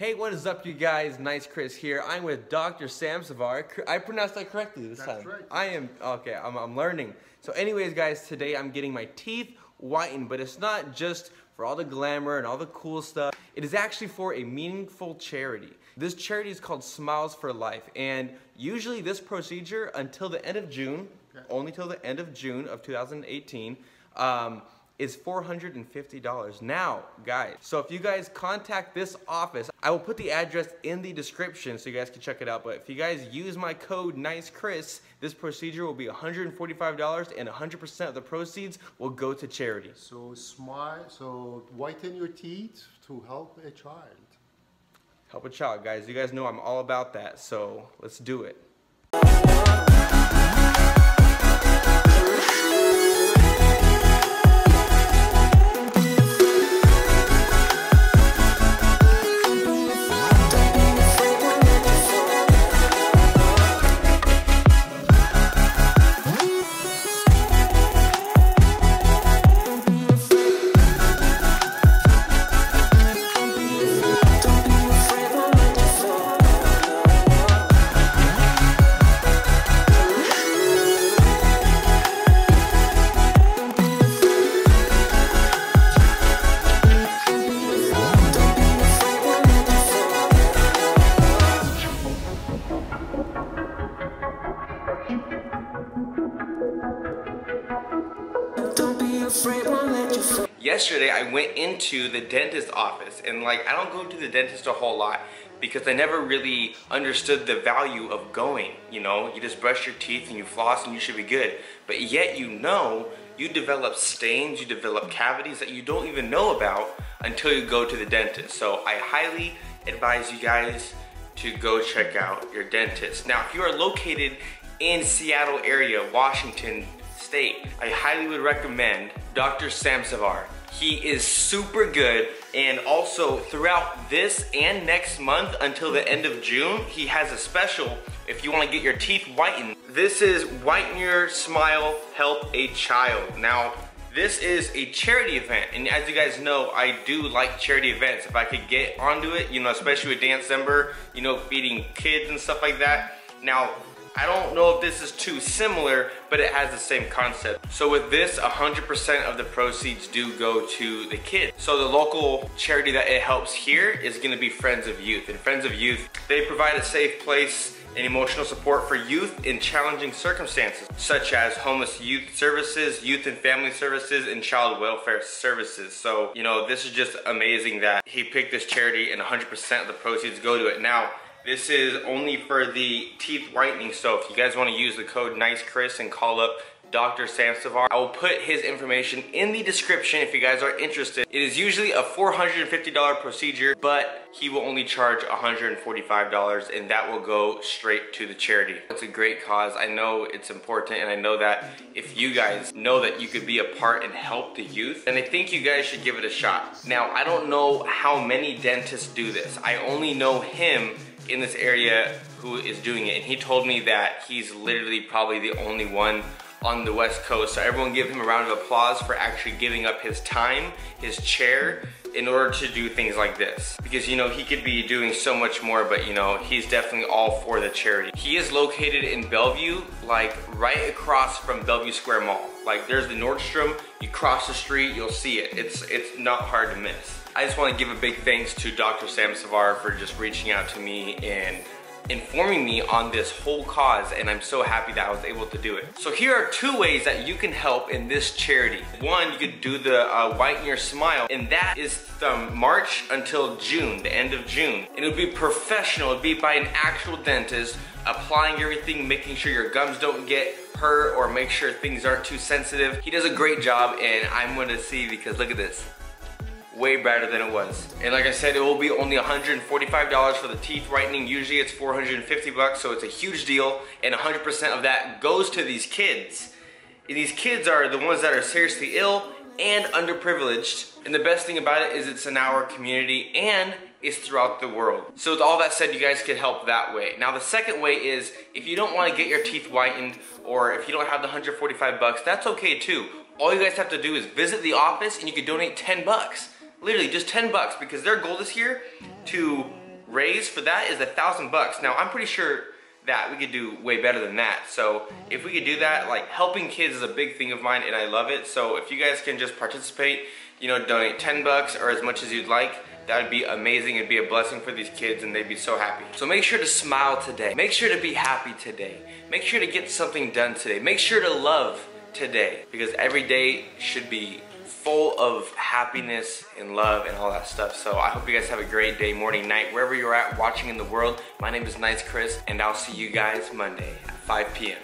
Hey, what is up, you guys? Nice Chris here. I'm with Dr. Sam Savar. I pronounced that correctly this That's time. right. I am, okay, I'm, I'm learning. So anyways, guys, today I'm getting my teeth whitened, but it's not just for all the glamour and all the cool stuff. It is actually for a meaningful charity. This charity is called Smiles for Life, and usually this procedure until the end of June, Okay. only till the end of June of 2018, um, is $450. Now, guys, so if you guys contact this office, I will put the address in the description so you guys can check it out. But if you guys use my code NICECHRIS, this procedure will be $145 and 100% of the proceeds will go to charity. So smile, so whiten your teeth to help a child. Help a child, guys. You guys know I'm all about that, so let's do it. Yesterday, I went into the dentist office, and like, I don't go to the dentist a whole lot because I never really understood the value of going. You know, you just brush your teeth and you floss and you should be good. But yet, you know, you develop stains, you develop cavities that you don't even know about until you go to the dentist. So, I highly advise you guys to go check out your dentist. Now, if you are located in Seattle area, Washington state, I highly would recommend Dr. Sam Savar. He is super good and also throughout this and next month until the end of June, he has a special if you want to get your teeth whitened. This is Whiten Your Smile Help a Child. Now, this is a charity event, and as you guys know, I do like charity events. If I could get onto it, you know, especially with Dance December, you know, feeding kids and stuff like that. Now, I don't know if this is too similar, but it has the same concept. So with this, 100% of the proceeds do go to the kids. So the local charity that it helps here is gonna be Friends of Youth. And Friends of Youth, they provide a safe place and emotional support for youth in challenging circumstances, such as homeless youth services, youth and family services, and child welfare services. So, you know, this is just amazing that he picked this charity and 100% of the proceeds go to it. Now, this is only for the teeth whitening, so if you guys wanna use the code NICECHRIS and call up Dr. Sam Savar. I will put his information in the description if you guys are interested. It is usually a $450 procedure, but he will only charge $145 and that will go straight to the charity. It's a great cause. I know it's important and I know that if you guys know that you could be a part and help the youth, then I think you guys should give it a shot. Now, I don't know how many dentists do this. I only know him in this area who is doing it. And he told me that he's literally probably the only one on the west coast. So everyone give him a round of applause for actually giving up his time his chair in order to do things like this. Because you know he could be doing so much more but you know he's definitely all for the charity. He is located in Bellevue like right across from Bellevue Square Mall. Like there's the Nordstrom you cross the street you'll see it. It's it's not hard to miss. I just want to give a big thanks to Dr. Sam Savar for just reaching out to me and informing me on this whole cause and I'm so happy that I was able to do it. So here are two ways that you can help in this charity. One, you could do the uh, Whiten Your Smile and that is from March until June, the end of June. And it would be professional, it would be by an actual dentist applying everything, making sure your gums don't get hurt or make sure things aren't too sensitive. He does a great job and I'm gonna see because look at this way better than it was. And like I said, it will be only $145 for the teeth whitening. Usually it's 450 bucks, so it's a huge deal. And 100% of that goes to these kids. And these kids are the ones that are seriously ill and underprivileged. And the best thing about it is it's in our community and it's throughout the world. So with all that said, you guys could help that way. Now the second way is if you don't want to get your teeth whitened or if you don't have the 145 bucks, that's okay too. All you guys have to do is visit the office and you can donate 10 bucks. Literally just 10 bucks because their goal this year to raise for that is a thousand bucks. Now I'm pretty sure that we could do way better than that. So if we could do that, like helping kids is a big thing of mine and I love it. So if you guys can just participate, you know, donate 10 bucks or as much as you'd like, that would be amazing. It'd be a blessing for these kids and they'd be so happy. So make sure to smile today. Make sure to be happy today. Make sure to get something done today. Make sure to love today because every day should be full of happiness and love and all that stuff. So I hope you guys have a great day, morning, night, wherever you're at watching in the world. My name is Nice Chris and I'll see you guys Monday at 5 p.m.